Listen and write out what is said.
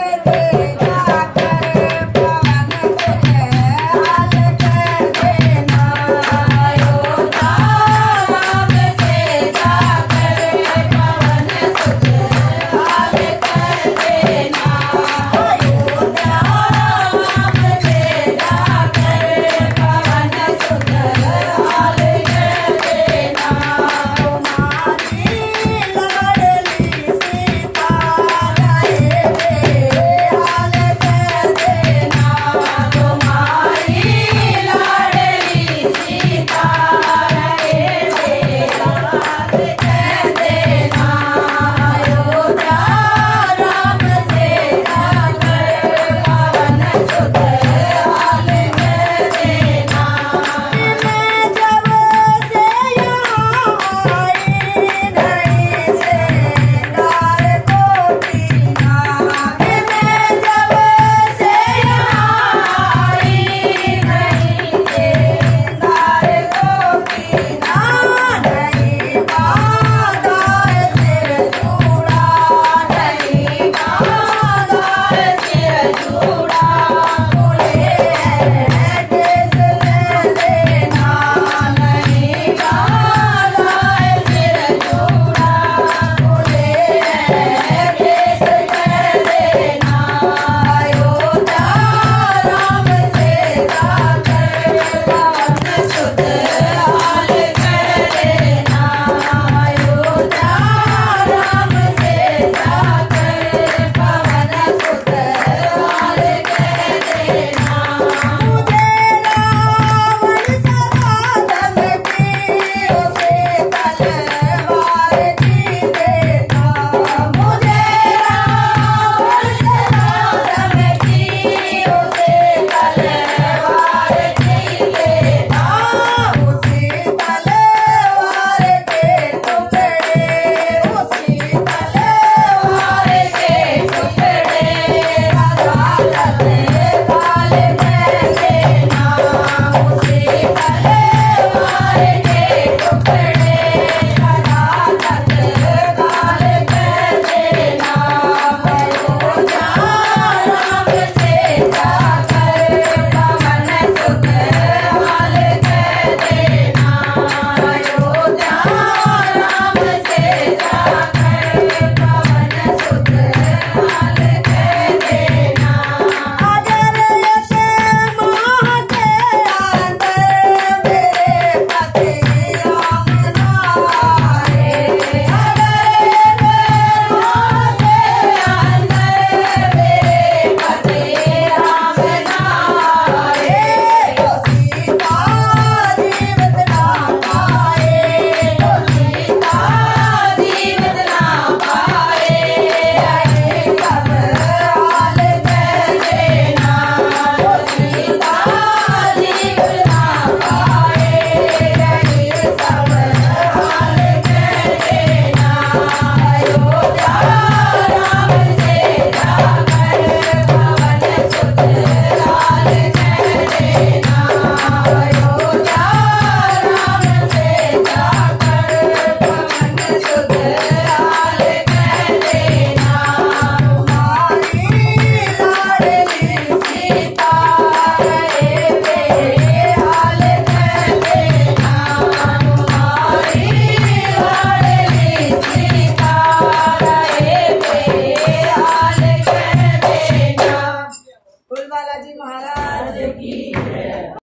Amen.